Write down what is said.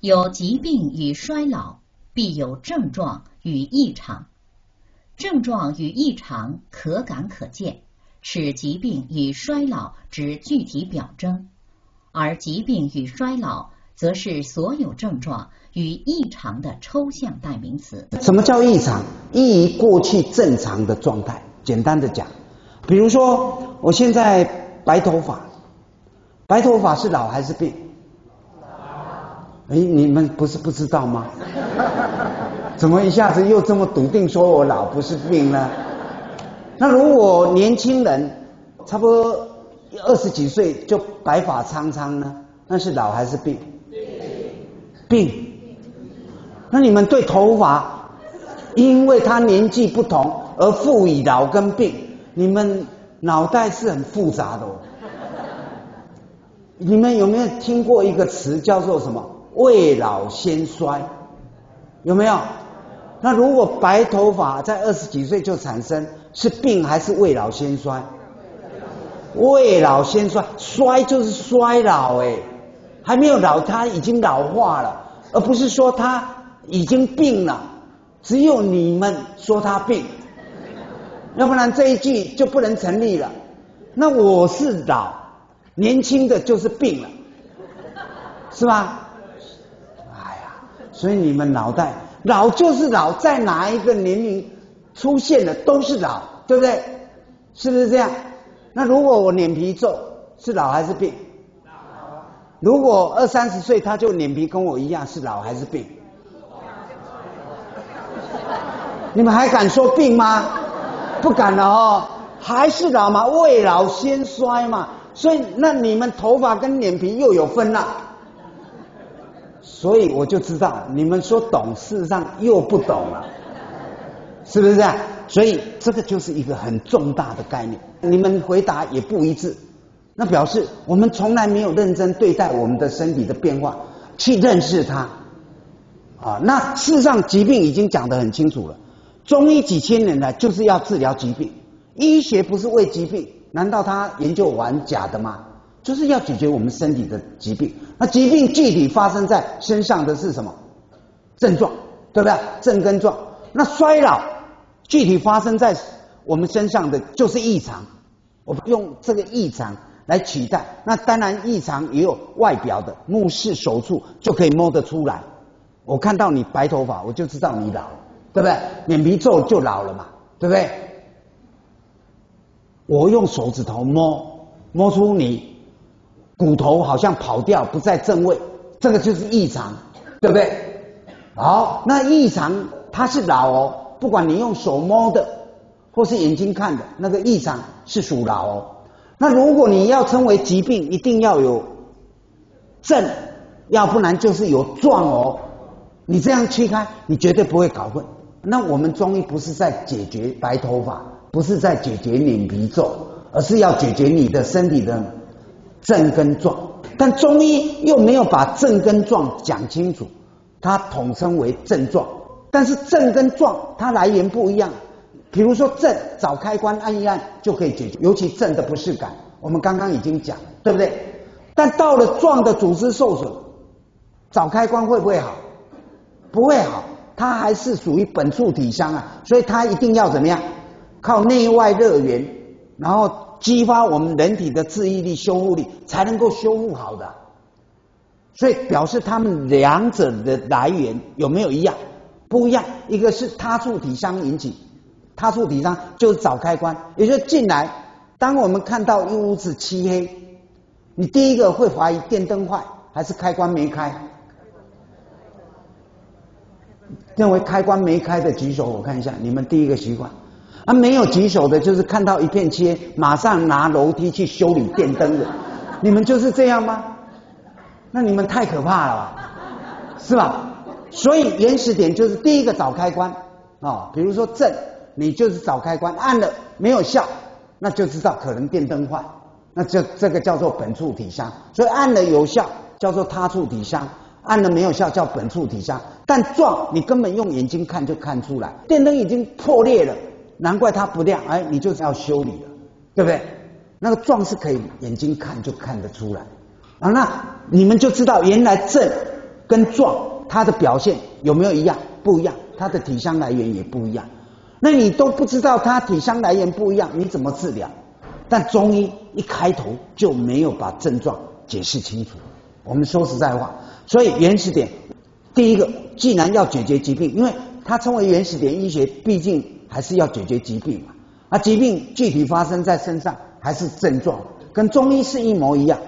有疾病与衰老，必有症状与异常。症状与异常可感可见，是疾病与衰老之具体表征；而疾病与衰老，则是所有症状与异常的抽象代名词。什么叫异常？异于过去正常的状态。简单的讲，比如说我现在白头发，白头发是老还是病？哎，你们不是不知道吗？怎么一下子又这么笃定说我老不是病呢？那如果年轻人差不多二十几岁就白发苍苍呢？那是老还是病？病。那你们对头发，因为他年纪不同而赋予老跟病，你们脑袋是很复杂的。哦你们有没有听过一个词叫做什么？未老先衰，有没有？那如果白头发在二十几岁就产生，是病还是未老先衰？未老先衰，衰就是衰老哎，还没有老，他已经老化了，而不是说他已经病了。只有你们说他病，要不然这一句就不能成立了。那我是老，年轻的就是病了，是吧？所以你们脑袋老就是老，在哪一个年龄出现的都是老，对不对？是不是这样？那如果我脸皮皱，是老还是病？如果二三十岁他就脸皮跟我一样，是老还是病？你们还敢说病吗？不敢了哦，还是老吗？未老先衰嘛。所以那你们头发跟脸皮又有分了。所以我就知道，你们说懂，事实上又不懂了，是不是这样？所以这个就是一个很重大的概念。你们回答也不一致，那表示我们从来没有认真对待我们的身体的变化，去认识它。啊，那事实上疾病已经讲得很清楚了。中医几千年来就是要治疗疾病，医学不是为疾病，难道他研究完假的吗？就是要解决我们身体的疾病，那疾病具体发生在身上的是什么症状，对不对？症跟状。那衰老具体发生在我们身上的就是异常，我们用这个异常来取代。那当然异常也有外表的，目视手触就可以摸得出来。我看到你白头发，我就知道你老，对不对？脸皮皱就老了嘛，对不对？我用手指头摸，摸出你。骨头好像跑掉，不在正位，这个就是异常，对不对？好，那异常它是老哦，不管你用手摸的，或是眼睛看的，那个异常是属老哦。那如果你要称为疾病，一定要有症，要不然就是有状哦。你这样切开，你绝对不会搞混。那我们中医不是在解决白头发，不是在解决脸皮皱，而是要解决你的身体的。症跟状，但中医又没有把症跟状讲清楚，它统称为症状。但是症跟状它来源不一样，比如说症找开关按一按就可以解决，尤其症的不适感，我们刚刚已经讲，对不对？但到了状的组织受损，找开关会不会好？不会好，它还是属于本处体伤啊，所以它一定要怎么样？靠内外热源，然后。激发我们人体的治愈力、修复力，才能够修复好的。所以表示他们两者的来源有没有一样？不一样。一个是他处体伤引起，他处体伤就是找开关，也就是进来。当我们看到一屋子漆黑，你第一个会怀疑电灯坏还是开关没开？认为开关没开的举手，我看一下，你们第一个习惯。啊，没有棘手的，就是看到一片漆，马上拿楼梯去修理电灯的。你们就是这样吗？那你们太可怕了，是吧？所以原始点就是第一个找开关啊，比如说正，你就是找开关，按了没有效，那就知道可能电灯坏，那这这个叫做本处体伤。所以按了有效叫做他处体伤，按了没有效叫本处体伤。但撞你根本用眼睛看就看出来，电灯已经破裂了。难怪它不亮，哎，你就是要修理了，对不对？那个状是可以眼睛看就看得出来啊。那你们就知道，原来症跟状，它的表现有没有一样？不一样，它的体相来源也不一样。那你都不知道它体相来源不一样，你怎么治疗？但中医一开头就没有把症状解释清楚。我们说实在话，所以原始点第一个，既然要解决疾病，因为它称为原始点医学，毕竟还是要解决疾病嘛。啊，疾病具体发生在身上还是症状，跟中医是一模一样。